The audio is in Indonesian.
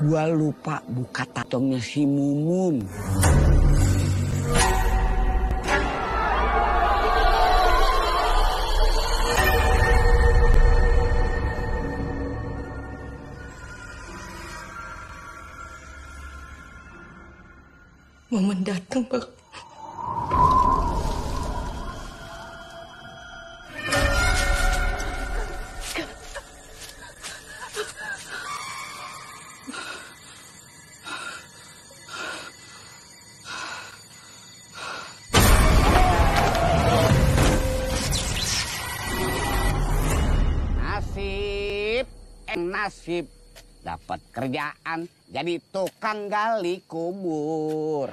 Gua lupa buka tatongnya si Mumun. Momen datang, Bang. Nasib, eh nasib. Dapat kerjaan jadi tukang gali kubur.